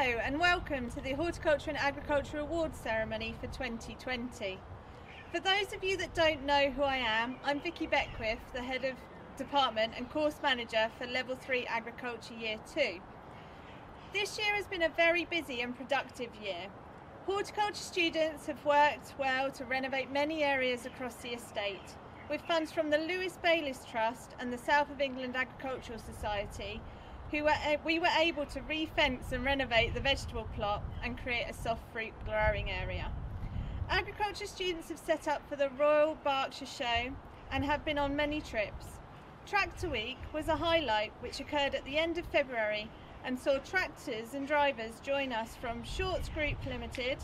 and welcome to the Horticulture and Agriculture Awards ceremony for 2020. For those of you that don't know who I am, I'm Vicky Beckwith, the Head of Department and Course Manager for Level 3 Agriculture Year 2. This year has been a very busy and productive year. Horticulture students have worked well to renovate many areas across the estate, with funds from the Lewis Bayliss Trust and the South of England Agricultural Society who were, we were able to re-fence and renovate the vegetable plot and create a soft fruit growing area. Agriculture students have set up for the Royal Berkshire Show and have been on many trips. Tractor Week was a highlight which occurred at the end of February and saw tractors and drivers join us from Shorts Group Limited,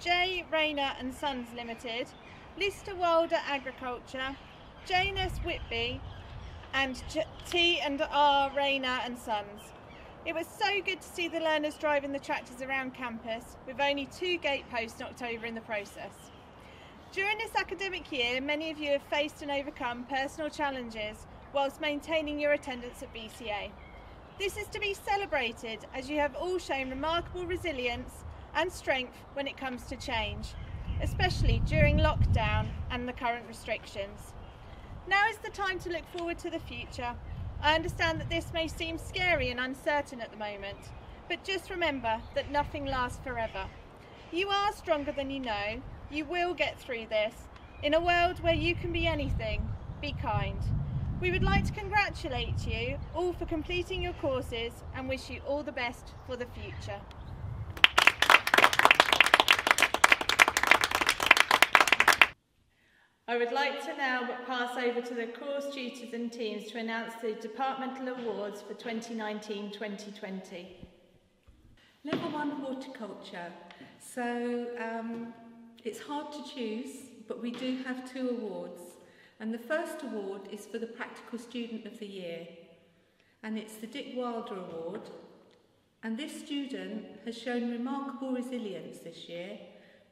J. Rayner and Sons Limited, Lister Wilder Agriculture, J&S Whitby and T and R Rayner and Sons. It was so good to see the learners driving the tractors around campus with only two gate posts knocked over in the process. During this academic year, many of you have faced and overcome personal challenges whilst maintaining your attendance at BCA. This is to be celebrated as you have all shown remarkable resilience and strength when it comes to change, especially during lockdown and the current restrictions. Now is the time to look forward to the future. I understand that this may seem scary and uncertain at the moment, but just remember that nothing lasts forever. You are stronger than you know. You will get through this. In a world where you can be anything, be kind. We would like to congratulate you all for completing your courses and wish you all the best for the future. I would like to now pass over to the course tutors and teams to announce the departmental awards for 2019-2020. Level 1 Horticulture. So um, it's hard to choose, but we do have two awards. And the first award is for the Practical Student of the Year. And it's the Dick Wilder Award. And this student has shown remarkable resilience this year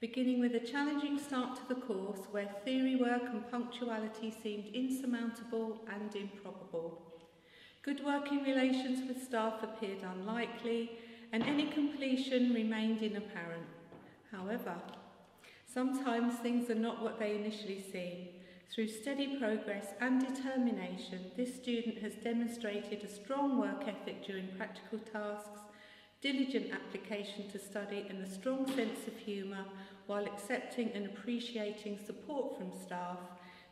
beginning with a challenging start to the course where theory work and punctuality seemed insurmountable and improbable. Good working relations with staff appeared unlikely, and any completion remained inapparent. However, sometimes things are not what they initially seem. Through steady progress and determination, this student has demonstrated a strong work ethic during practical tasks diligent application to study and a strong sense of humour while accepting and appreciating support from staff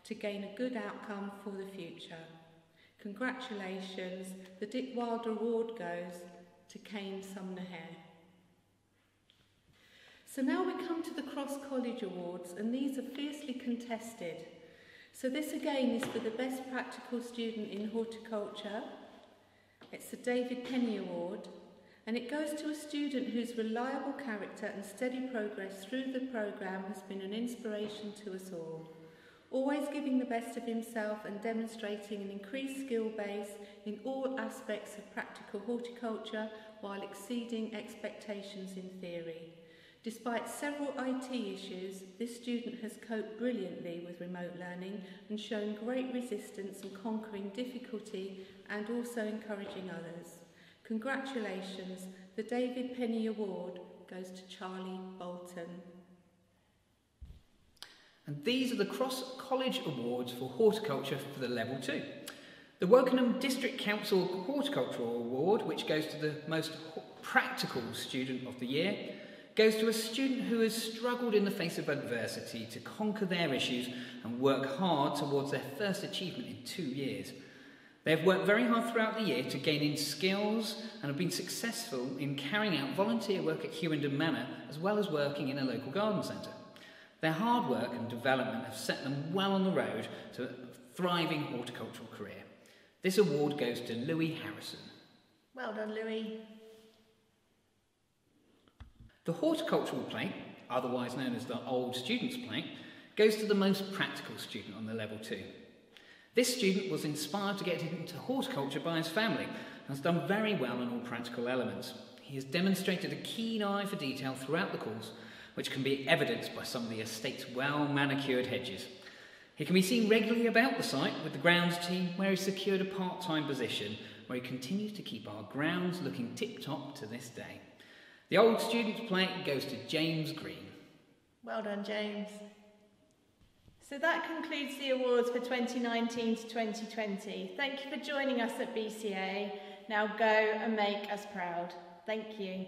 to gain a good outcome for the future. Congratulations, the Dick Wilder Award goes to Kane Sumner Hare. So now we come to the Cross College Awards and these are fiercely contested. So this again is for the best practical student in horticulture. It's the David Penny Award and it goes to a student whose reliable character and steady progress through the programme has been an inspiration to us all. Always giving the best of himself and demonstrating an increased skill base in all aspects of practical horticulture while exceeding expectations in theory. Despite several IT issues, this student has coped brilliantly with remote learning and shown great resistance in conquering difficulty and also encouraging others. Congratulations, the David Penny Award goes to Charlie Bolton. And these are the Cross College Awards for Horticulture for the Level 2. The Wokingham District Council Horticultural Award, which goes to the most practical student of the year, goes to a student who has struggled in the face of adversity to conquer their issues and work hard towards their first achievement in two years. They have worked very hard throughout the year to gain in skills and have been successful in carrying out volunteer work at Hughenden Manor as well as working in a local garden centre. Their hard work and development have set them well on the road to a thriving horticultural career. This award goes to Louis Harrison. Well done, Louis. The horticultural plate, otherwise known as the Old Student's Plate, goes to the most practical student on the level two. This student was inspired to get into horticulture by his family and has done very well in all practical elements. He has demonstrated a keen eye for detail throughout the course, which can be evidenced by some of the estate's well manicured hedges. He can be seen regularly about the site with the grounds team, where he secured a part time position where he continues to keep our grounds looking tip top to this day. The Old Students Plank goes to James Green. Well done, James. So that concludes the awards for 2019 to 2020. Thank you for joining us at BCA. Now go and make us proud. Thank you.